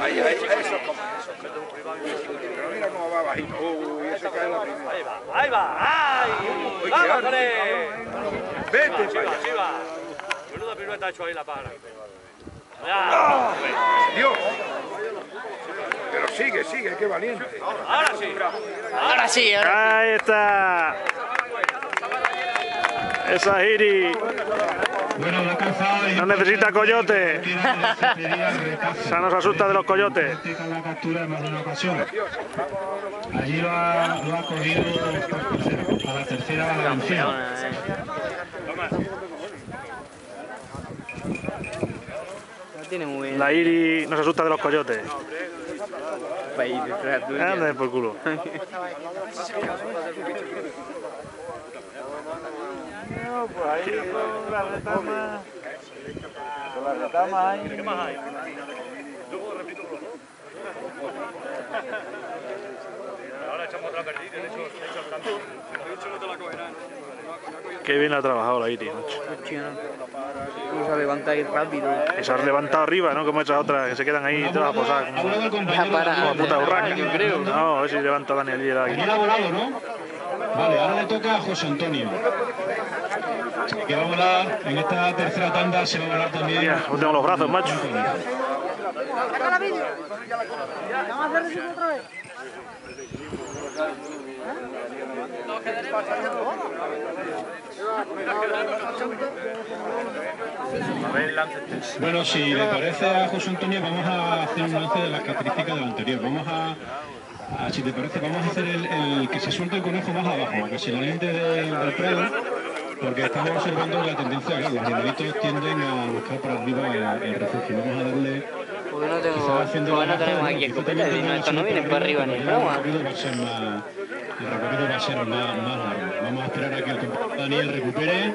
Ahí, ahí, eso como Pero mira cómo va bajito. Uy, ese cae en la primera. Ahí va, ahí va, ahí la Dios. Pero sigue, sigue, qué valiente. ahora sí. Ahora sí, ahora Ahí está. Esa Giri. Bueno, la calzada No necesita coyote. Se Esa nos asusta de los coyotes. Practica la captura en más de una ocasión. Allí lo ha, lo ha cogido a la tercera va la Iri nos asusta de los coyotes. País de criatura. Anda por culo. ¿Qué más hay? Luego repito por Ahora echamos otra perdida, de hecho, de hecho el no te la cogerán. Qué bien ha trabajado la Iri, macho. Cómo se levanta ahí rápido. Que se ha levantado arriba, ¿no? Como esas otras que se quedan ahí todas a posar. Ha Como La como puta urraca. yo creo. No, a ver si levanta Daniel Iri aquí. Ha volado, ¿no? Vale, ahora le toca a José Antonio. Que va a volar, en esta tercera tanda se va a volar también. Mira, no tengo los brazos, macho. Bueno, si le parece a José Antonio, vamos a hacer un lance de las características del anterior. Vamos a, a- si te parece, vamos a hacer el, el que se suelte el conejo más abajo, que se la lente del, del porque estamos observando la tendencia, claro, los animalitos tienden a buscar por arriba el, el refugio. Vamos a darle Porque no, tengo, haciendo porque no tenemos aquí también No, estos no vienen para arriba ni el broma. recorrido va a ser más, el recorrido va a ser más, más largo. Vamos a esperar a que el compañero Daniel recupere.